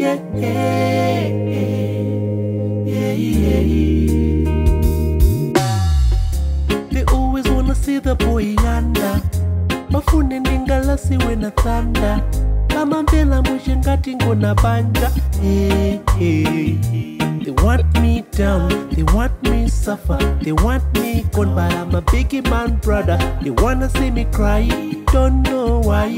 yeah, yeah, yeah, yeah. They always wanna see the boy under bafune ndingalasiwe na thanda bamambela mushe ngati ngona banja hey, hey. They want me down, they want me suffer, they want me gone, but I'm a biggie man brother. They wanna see me cry, don't know why.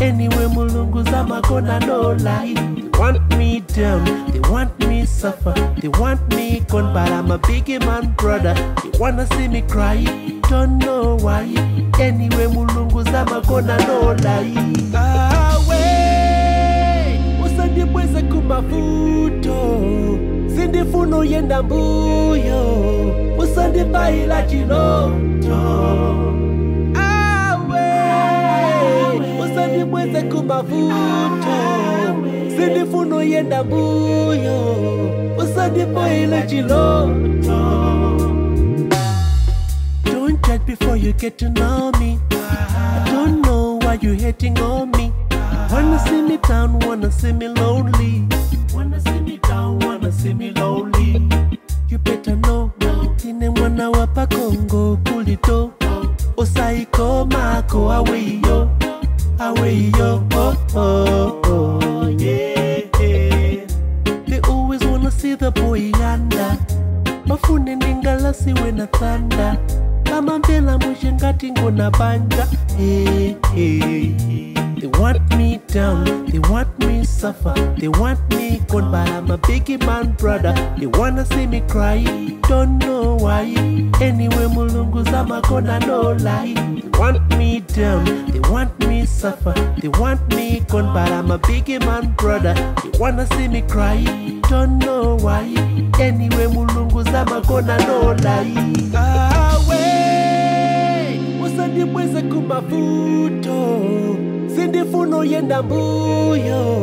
Anyway, mulungu zama gonna no lie. Want me down, they want me suffer, they want me gone, but I'm a biggie man brother. They wanna see me cry, don't know why. Anyway, mulungu zama gonna no lie. Awe, usandibweze kumavuto sindifuna uyenda mbuyo usandibayila chiloto kumavuto sindifuna uyenda mbuyo usandibayila chiloto Don't judge before you get to know me. I don't know why you hating on me. Wanna see me down, wanna see me lonely. Wanna see me down, wanna see me lonely. You better know, tine mwana wa pakongo kulito. Osaiko mako aweyo, aweyo, see the boy under bafune ndingalasiwe na thanda bamambela mushe ngati ngona banja hey, hey. They want me down, they want me suffer, they want me gone, but I'm a biggie man brother. They wanna see me cry, don't know why. Anyway, mulungu zama gonna no lie. They want me down, they want me suffer, they want me gone, but I'm a biggie man brother. They wanna see me cry, don't know why. Anyway, mulungu zama gonna no lie. Awe, usandibweze kumavuto sindifuna uyenda mbuyo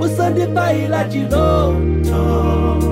usandibayila chiloto